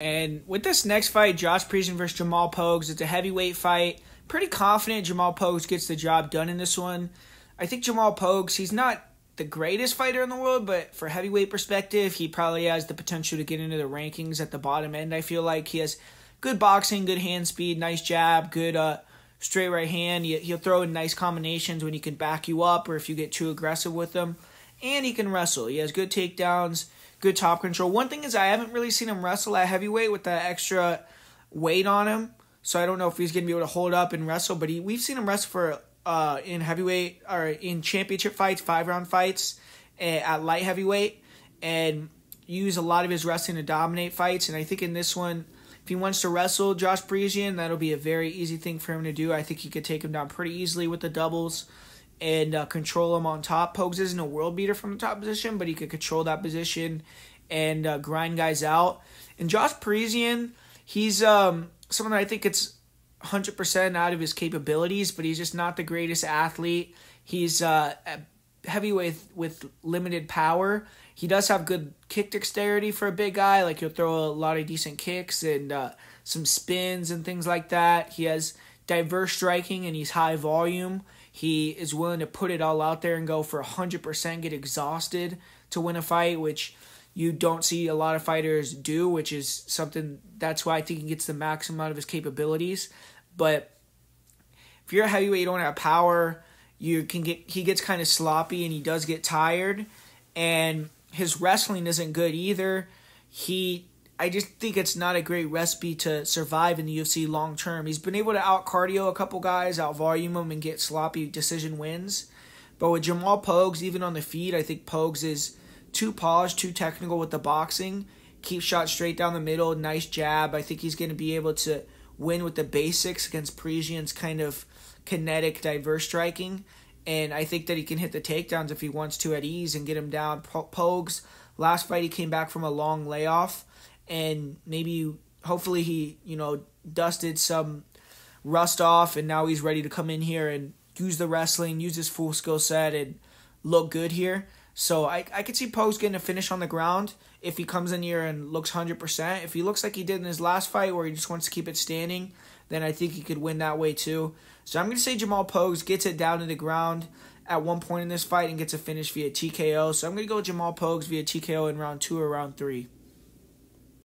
And with this next fight, Josh Parisian versus Jamal Pogues, it's a heavyweight fight. Pretty confident Jamal Pogues gets the job done in this one. I think Jamal Pogues, he's not the greatest fighter in the world, but for heavyweight perspective, he probably has the potential to get into the rankings at the bottom end. I feel like he has good boxing, good hand speed, nice jab, good uh, straight right hand. He'll throw in nice combinations when he can back you up or if you get too aggressive with him. And he can wrestle. He has good takedowns good top control. One thing is I haven't really seen him wrestle at heavyweight with that extra weight on him. So I don't know if he's gonna be able to hold up and wrestle, but he, we've seen him wrestle for uh, in heavyweight or in championship fights, five round fights eh, at light heavyweight, and use a lot of his wrestling to dominate fights. And I think in this one, if he wants to wrestle Josh Parisian, that'll be a very easy thing for him to do. I think he could take him down pretty easily with the doubles and uh, control him on top. Pogues isn't a world beater from the top position, but he could control that position and uh, grind guys out. And Josh Parisian, he's um, someone that I think it's 100% out of his capabilities, but he's just not the greatest athlete. He's uh, heavyweight with, limited power. He does have good kick dexterity for a big guy. Like he'll throw a lot of decent kicks and uh, some spins and things like that. He has diverse striking and he's high volume. He is willing to put it all out there and go for 100%, get exhausted to win a fight, which you don't see a lot of fighters do, which is something that's why I think he gets the maximum out of his capabilities. But if you're a heavyweight, you don't have power, you can get he gets kind of sloppy and he does get tired and his wrestling isn't good either. He I just think it's not a great recipe to survive in the UFC long term. He's been able to out cardio a couple guys, out volume them, and get sloppy decision wins. But with Jamal Pogues, even on the feet, I think Pogues is too polished, too technical with the boxing. Keep shot straight down the middle, nice jab. I think he's going to be able to win with the basics against Parisian's kind of kinetic, diverse striking. And I think that he can hit the takedowns if he wants to at ease and get him down. Pogues, last fight he came back from a long layoff and maybe hopefully he you know dusted some rust off and now he's ready to come in here and use the wrestling, use his full skill set and look good here. So I I could see Pogues getting a finish on the ground if he comes in here and looks 100%. If he looks like he did in his last fight where he just wants to keep it standing, then I think he could win that way too. So I'm going to say Jamal Pogues gets it down to the ground at one point in this fight and gets a finish via TKO. So I'm going to go Jamal Pogues via TKO in round 2 or round 3.